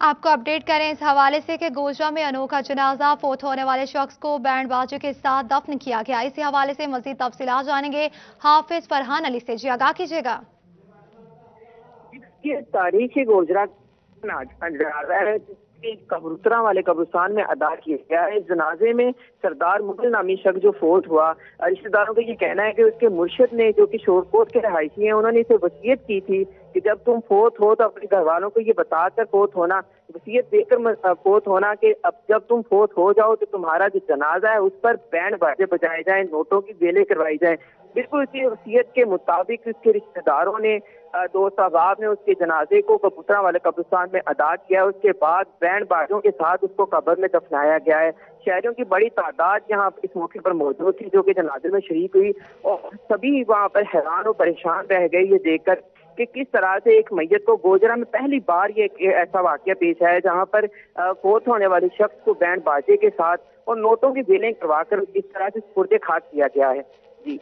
आपको अपडेट करें इस हवाले से कि गोजरा में अनोखा जनाजा फोत होने वाले शख्स को बैंड बाजू के साथ दफन किया गया। इसी हवाले से मजीद तफसीत जानेंगे। हाफिज फरहान अली से। जी, आगाह कीजिएगा। तारीखी गोजरा कबूतरा वाले कब्रिस्तान में अदा किया गया है। इस जनाजे में सरदार मुगल नामी शख्स जो फोत हुआ, रिश्तेदारों का ये कहना है कि उसके मुर्शद ने जो कि शोरकोट के रहायशी हैं, उन्होंने इसे वसीयत की थी कि जब तुम फोत हो तो अपने घर वालों को ये बताकर फोत होना। वसीयत देकर फोत होना कि अब जब तुम फोत हो जाओ तो तुम्हारा जो जनाजा है उस पर बैंड बाजे बजाए जाए, नोटों की बेले करवाई जाए। बिल्कुल इसी वसीयत के मुताबिक उसके रिश्तेदारों ने दोस्त अहबाब ने उसके जनाजे को कबूतरा वाले कब्रिस्तान में अदा किया। उसके बाद बैंड बाजों के साथ उसको कब्र में दफनाया गया है। शहरों की बड़ी तादाद यहाँ इस मौके पर मौजूद थी जो कि जनाजे में शरीक हुई और सभी वहाँ पर हैरान और परेशान रह गए। ये देखकर कि किस तरह से एक मैयत को गोजरा में पहली बार ये ऐसा वाक्य पेश आया जहाँ पर फोत होने वाले शख्स को बैंड बाजे के साथ और नोटों की बेलें करवाकर इस तरह से पुरजे खाक किया गया है। जी।